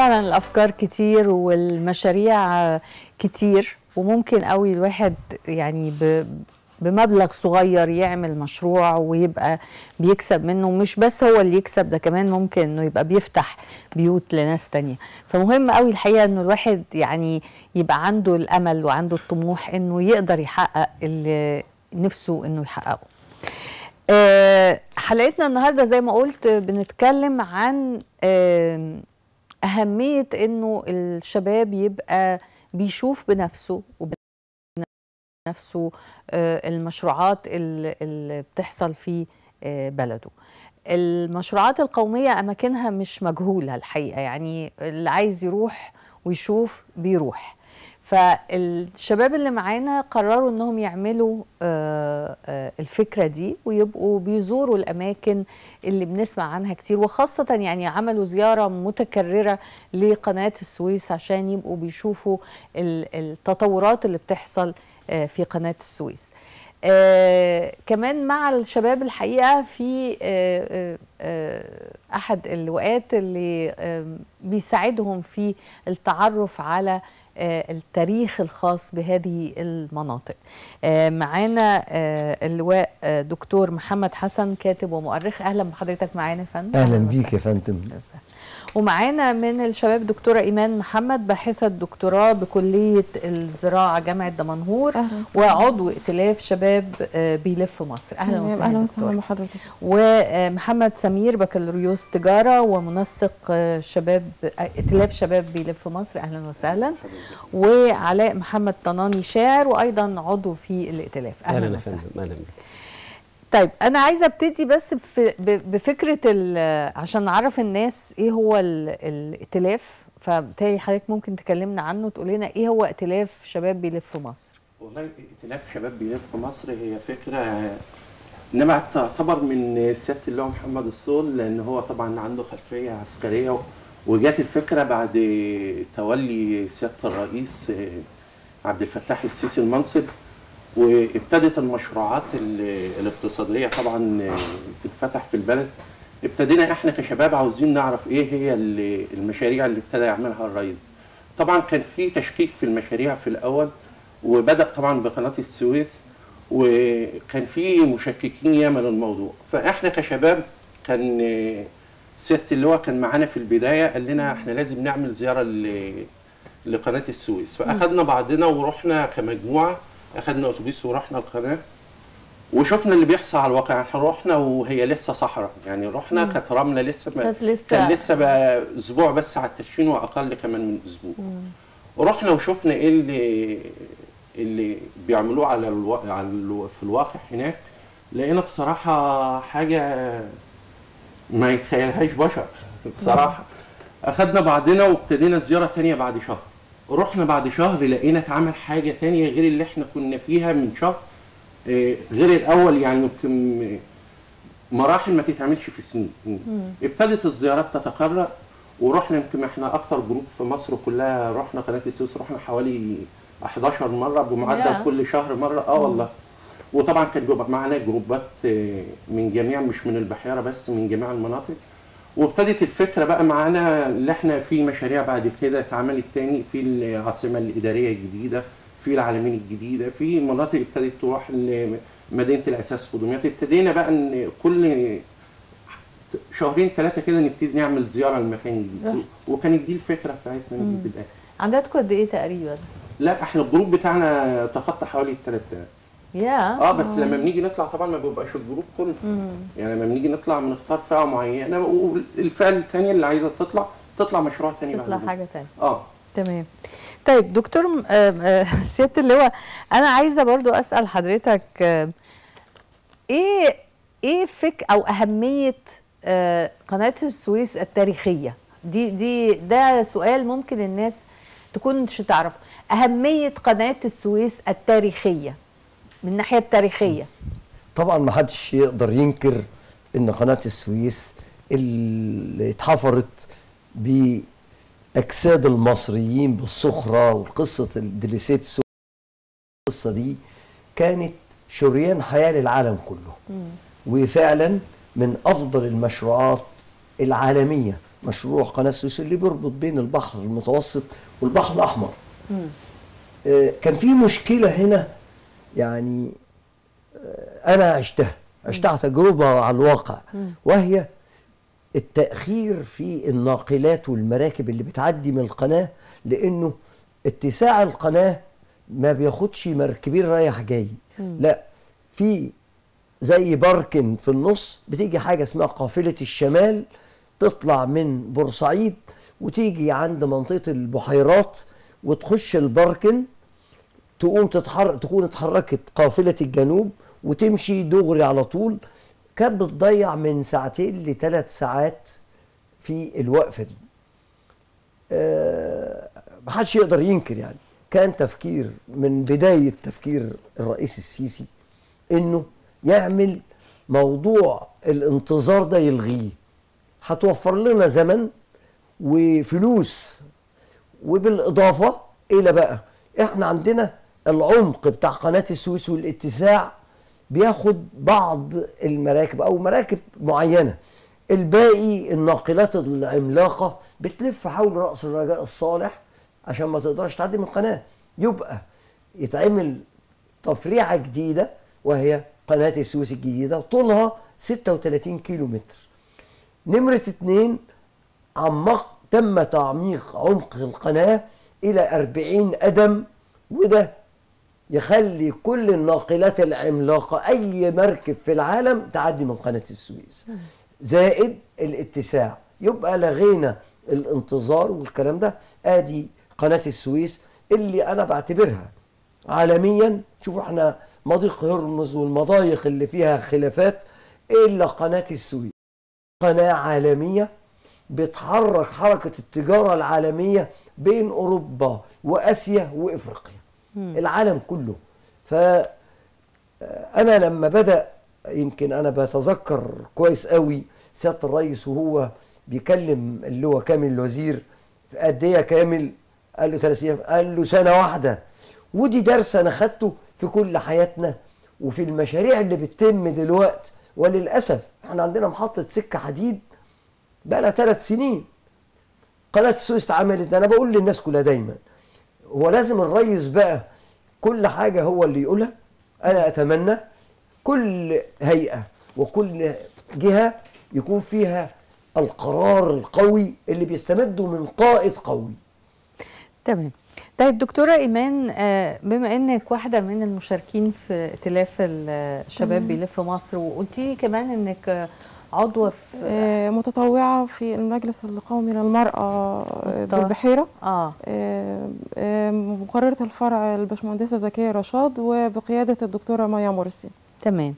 فعلا الأفكار كتير والمشاريع كتير وممكن قوي الواحد يعني ب بمبلغ صغير يعمل مشروع ويبقى بيكسب منه مش بس هو اللي يكسب ده كمان ممكن إنه يبقى بيفتح بيوت لناس تانية. فمهم قوي الحقيقة إنه الواحد يعني يبقى عنده الأمل وعنده الطموح إنه يقدر يحقق اللي نفسه إنه يحققه. آه، حلقتنا النهارده زي ما قلت بنتكلم عن أهمية إنه الشباب يبقى بيشوف بنفسه وبنفسه آه، المشروعات اللي بتحصل في آه، بلده. المشروعات القومية أماكنها مش مجهولة الحقيقة يعني اللي عايز يروح ويشوف بيروح. فالشباب اللي معانا قرروا إنهم يعملوا آه، آه، الفكرة دي ويبقوا بيزوروا الأماكن اللي بنسمع عنها كتير وخاصة يعني عملوا زيارة متكررة لقناة السويس عشان يبقوا بيشوفوا ال- التطورات اللي بتحصل آه، في قناة السويس. كمان مع الشباب الحقيقة في أحد اللواءات اللي بيساعدهم في التعرف على آه التاريخ الخاص بهذه المناطق. آه معانا آه اللواء دكتور محمد حسن كاتب ومؤرخ. أهلا بحضرتك معانا يا فندم. أهلا بيك يا فندم. ومعانا من الشباب دكتورة إيمان محمد باحثة دكتوراه بكلية الزراعة جامعة دمنهور. أهلا وسهلا. وعضو ائتلاف شباب بيلف مصر. أهلا تمام، وسهلا أهلا. وسهلا بحضرتك. ومحمد سمير بكالوريوس تجارة ومنسق آه، شباب ائتلاف شباب بيلف مصر. أهلا وسهلا. وعلاء محمد طناني شاعر وأيضا عضو في الائتلاف. أهلا أهلا وسهلا. أهلا طيب أنا عايزة أبتدي بس بفكرة ال- عشان نعرف الناس إيه هو ال- الائتلاف. فبالتالي حضرتك ممكن تكلمنا عنه تقول لنا إيه هو ائتلاف شباب بيلف مصر. والله ائتلاف شباب بيلف مصر هي فكرة إنما تعتبر من سيادة اللواء محمد الصول لأن هو طبعا عنده خلفية عسكرية وجات الفكرة بعد تولي سيادة الرئيس عبد الفتاح السيسي المنصب وابتدت المشروعات ال- الاقتصادية طبعا تتفتح في البلد. ابتدينا إحنا كشباب عاوزين نعرف إيه هي ال- المشاريع اللي ابتدى يعملها الرئيس. طبعا كان في تشكيك في المشاريع في الأول وبدأ طبعا بقناة السويس وكان في مشككين ياما للموضوع. فإحنا كشباب كان آه، سياده اللواء كان معانا في البداية قال لنا إحنا لازم نعمل زيارة ل- لقناة السويس. فاخدنا بعضنا ورحنا كمجموعة اخدنا أتوبيس ورحنا القناة وشفنا اللي بيحصل على الواقع. إحنا رحنا وهي لسه صحراء. يعني رحنا كانت رملة لسه ما لسه- كان لسه بقى أسبوع بس على التدشين وأقل كمان من أسبوع. ورحنا وشفنا إيه اللي اللي بيعملوه على ألو... على ألو... في الواقع هناك لقينا بصراحة حاجة ما يتخيلهاش بشر. بصراحة اخدنا بعضنا وابتدينا زيارة تانية بعد شهر. رحنا بعد شهر لقينا اتعمل حاجة تانية غير اللي إحنا كنا فيها من شهر آه، غير الأول يعني يمكن مراحل ما تتعملش في سنين. ابتدت الزيارات تتكرر ورحنا يمكن إحنا أكتر جروب في مصر كلها رحنا قناة السويس رحنا حوالي 11 مرة بمعدل. كل شهر مرة. آه والله. وطبعا كان بيبقى معانا جروبات آه، من جميع مش من البحيرة بس من جميع المناطق. وابتدت الفكرة بقى معانا اللي إحنا في مشاريع بعد كده اتعملت تاني في العاصمة الإدارية الجديدة في العالمين الجديدة في مناطق ابتدت تروح لمدينة الأساس في دمياط. ابتدينا بقى إن كل شهرين ثلاثة كده نبتدي نعمل زيارة لمكان جديد. وكانت دي الفكرة بتاعتنا من البداية. عددكم قد إيه تقريبا؟ لا إحنا ال group بتاعنا تخطى حوالي 3000 يا آه بس لما بنيجي نطلع طبعا ما بيبقاش ال group كله. يعني لما بنيجي نطلع بنختار فئة معينة والفئة الثانية اللي عايزة تطلع تطلع مشروع ثاني تطلع بعد حاجة تانية. آه. تمام. طيب دكتور آه، آه، سيادة اللواء أنا عايزة برضو أسأل حضرتك آه، إيه إيه فك أو أهمية قناة السويس التاريخية؟ دي دي ده سؤال ممكن الناس تكونش تعرف. أهمية قناة السويس التاريخية من الناحيه التاريخية. طبعا ما حدش يقدر ينكر إن قناة السويس اللي اتحفرت بأجساد المصريين بالصخرة وقصة الدليسيبس القصة دي كانت شريان حياة للعالم كله. وفعلا من أفضل المشروعات العالمية مشروع قناة السويس اللي بيربط بين البحر المتوسط والبحر الأحمر. كان في مشكلة هنا يعني آه، أنا عشتها عشتها تجربة على الواقع وهي التأخير في الناقلات والمراكب اللي بتعدي من القناة لأنه اتساع القناة ما بياخدش مركبين رايح جاي. لا في زي باركن في النص بتيجي حاجة اسمها قافلة الشمال تطلع من بورسعيد وتيجي عند منطقة البحيرات وتخش الباركن تقوم تتحرك تكون اتحركت قافلة الجنوب وتمشي دغري على طول. كانت بتضيع من ساعتين لثلاث ساعات في الوقفة دي. آه، محدش يقدر ينكر يعني. كان تفكير من بداية تفكير الرئيس السيسي إنه يعمل موضوع الانتظار ده يلغيه. هتوفر لنا زمن وفلوس وبالإضافة إلى بقى إحنا عندنا العمق بتاع قناة السويس والاتساع بياخد بعض المراكب أو مراكب معينة. الباقي الناقلات العملاقة بتلف حول رأس الرجاء الصالح عشان ما تقدرش تعدي من القناة. يبقى يتعمل تفريعة جديدة وهي قناة السويس الجديدة طولها 36 كيلو متر نمرة اتنين عمق تم تعميق عمق القناة إلى 40 قدم وده يخلي كل الناقلات العملاقة أي مركب في العالم تعدي من قناة السويس. زائد الاتساع. يبقى لغينا الانتظار والكلام ده. آدي قناة السويس اللي أنا بعتبرها عالميا. شوفوا إحنا مضيق هرمز والمضايق اللي فيها خلافات إلا قناة السويس. قناة عالمية. بتحرك حركة التجارة العالمية بين أوروبا وآسيا وإفريقيا. العالم كله. ف أنا لما بدأ يمكن أنا بتذكر كويس قوي سيادة الرئيس وهو بيكلم اللي هو كامل الوزير في قد إيه يا كامل؟ قال له ثلاث أيام. قال له سنة واحدة. ودي درس أنا خدته في كل حياتنا وفي المشاريع اللي بتتم دلوقتي وللأسف إحنا عندنا محطة سكة حديد بقى لها ثلاث سنين. قناة السويس اتعملت. ده أنا بقول للناس كلها دايما. هو لازم الريس بقى كل حاجة هو اللي يقولها. أنا أتمنى كل هيئة وكل جهة يكون فيها القرار القوي اللي بيستمده من قائد قوي. تمام. طيب دكتورة إيمان آه، بما إنك واحدة من المشاركين في ائتلاف الشباب بيلف مصر وقلتي لي كمان إنك عضوة في آه، متطوعة في المجلس القومي للمرأة آه،. بالبحيرة. آه. آه، مقررة الفرع الباشمهندسة زكية رشاد وبقيادة الدكتورة مايا مرسي. تمام.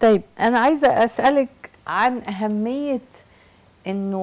طيب أنا عايزة أسألك عن أهمية إنه